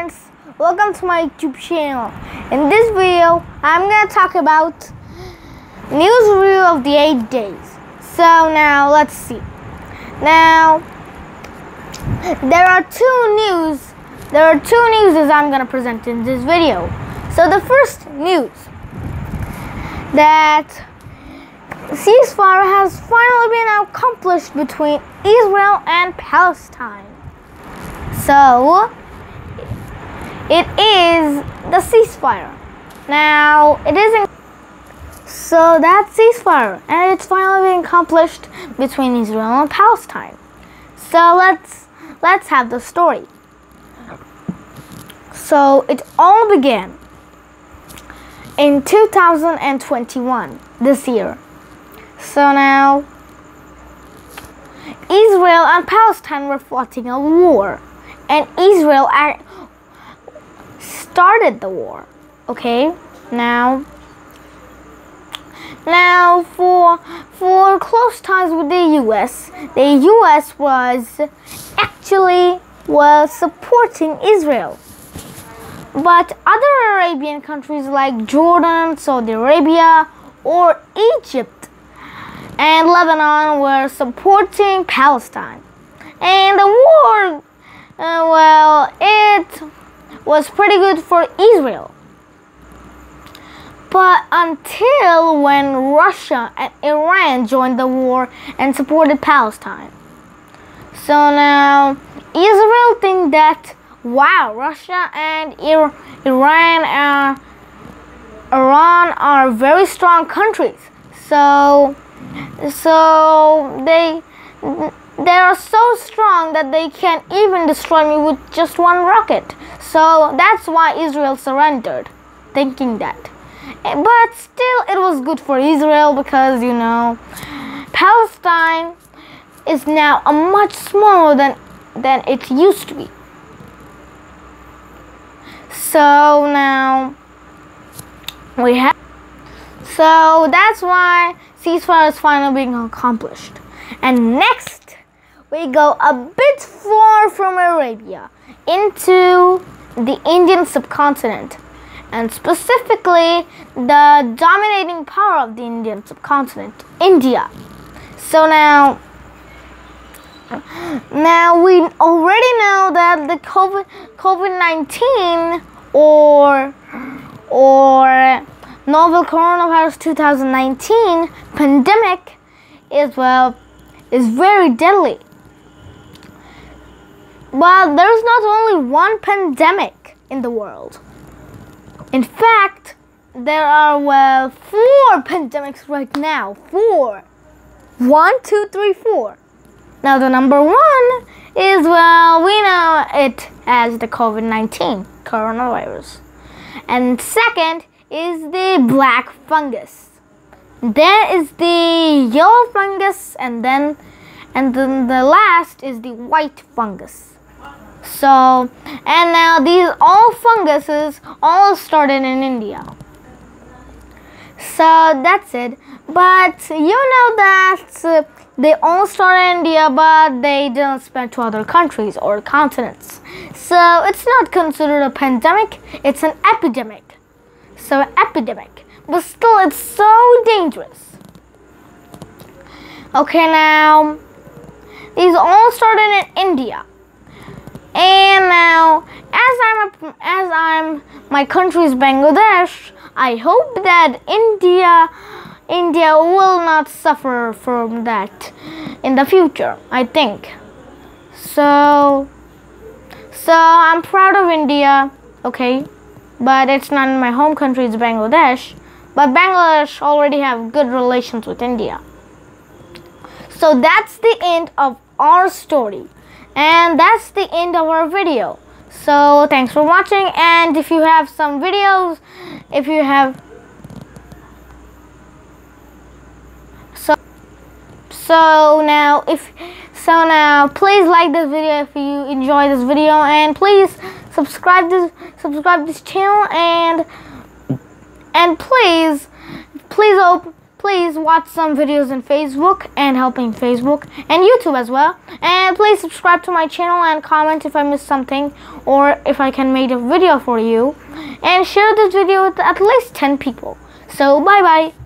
friends, welcome to my YouTube channel. In this video, I'm gonna talk about news review of the eight days. So now let's see. Now there are two news. There are two newses I'm gonna present in this video. So the first news that ceasefire has finally been accomplished between Israel and Palestine. So it is the ceasefire. Now it isn't. So that ceasefire, and it's finally been accomplished between Israel and Palestine. So let's let's have the story. So it all began in 2021, this year. So now Israel and Palestine were fighting a war, and Israel started the war. Okay, now now for for close ties with the U.S., the U.S. was actually was supporting Israel. But other Arabian countries like Jordan, Saudi Arabia, or Egypt and Lebanon were supporting Palestine. And the war, uh, well, it was pretty good for Israel. But until when Russia and Iran joined the war and supported Palestine. So now Israel think that wow, Russia and Iran are Iran are very strong countries. So so they they are so strong that they can even destroy me with just one rocket. So that's why Israel surrendered, thinking that. Eh, but still, it was good for Israel because, you know, Palestine is now a much smaller than, than it used to be. So now we have. So that's why ceasefire is finally being accomplished. And next, we go a bit far from Arabia into the Indian subcontinent and specifically the dominating power of the Indian subcontinent, India. So now, now we already know that the COVID COVID nineteen or or novel coronavirus 2019 pandemic is well is very deadly. But there's not only one pandemic in the world. In fact, there are well four pandemics right now. Four. One, two, three, four. Now the number one is well we know it as the COVID-19 coronavirus. And second is the black fungus. Then is the yellow fungus and then and then the last is the white fungus. So, and now these all funguses all started in India. So that's it. But you know that uh, they all started in India, but they didn't spread to other countries or continents. So it's not considered a pandemic, it's an epidemic. So, epidemic. But still, it's so dangerous. Okay, now, these all started in India. And now, as I'm a, as I'm my country's Bangladesh, I hope that India India will not suffer from that in the future. I think so. So I'm proud of India. Okay, but it's not in my home country. It's Bangladesh. But Bangladesh already have good relations with India. So that's the end of our story. And that's the end of our video. So thanks for watching and if you have some videos, if you have so so now if so now please like this video if you enjoy this video and please subscribe this subscribe this channel and and please please open please watch some videos in Facebook and helping Facebook and YouTube as well. And please subscribe to my channel and comment if I missed something or if I can make a video for you. And share this video with at least 10 people. So bye bye.